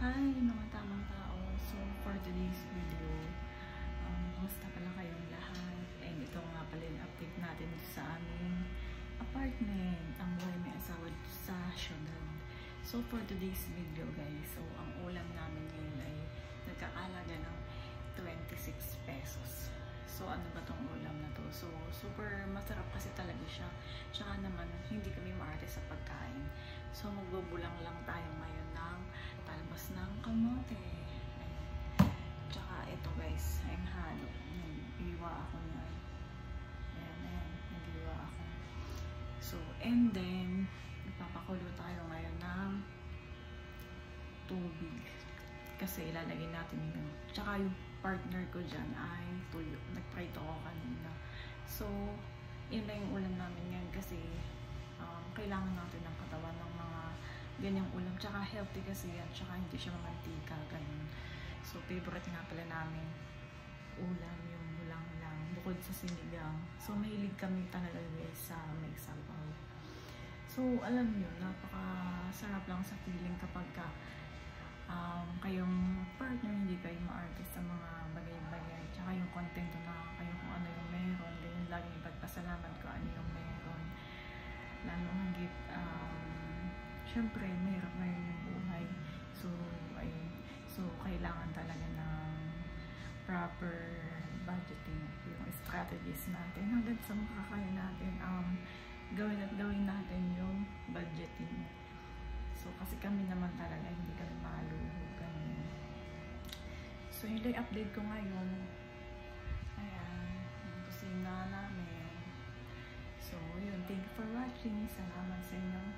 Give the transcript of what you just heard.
Hi mga tamang tao. So for today's video, um, kumusta pala kayong lahat? And ito nga pala yung update natin sa aming apartment. Ang buhay may asawa sa syudad. So for today's video guys, so ang ulam namin ngayon ay nagkakalaga ng 26 pesos. So ano ba tong ulam na to? So super masarap kasi talaga siya. Tsaka naman hindi kami maarte sa pagkain. So magbubulang lang tayo ngayon kamote. Ayan. Tsaka ito guys, ay halo. Nag-iwa ako na. Ayan, ayan. Nag-iwa ako. So, and then, ipapakulo tayo ngayon ng tubig. Kasi ilalagay natin yun. Tsaka yung partner ko dyan ay tuyo. Nag-prito ko kanina. So, yun lang yung ulam namin ngayon kasi um, kailangan natin ng katawan ganyang ulam. Tsaka healthy kasi yan. Tsaka hindi siya mamantika. Ganun. So, favorite nga pala namin ulam yung bulang lang bukod sa sinigang. So, mahilig kami talaga guys sa may sabaw. So, alam nyo, napaka-sarap lang sa feeling kapag ka um, kayong partner, hindi kayo maarte sa mga bagay-bagay. Tsaka yung contento na kayo kung ano yung meron. Ganyan lagi ipagpasalamat ko ano yung meron. Lalo hanggang, um, syempre, mahirap ngayon yung buhay. So, ayun. So, kailangan talaga ng proper budgeting yung strategies natin hanggang sa makakaya natin um, gawin at gawin natin yung budgeting so kasi kami naman talaga hindi kami maluho ganun so yun lang update ko ngayon ayan kusina namin so yun thank you for watching salamat sa inyong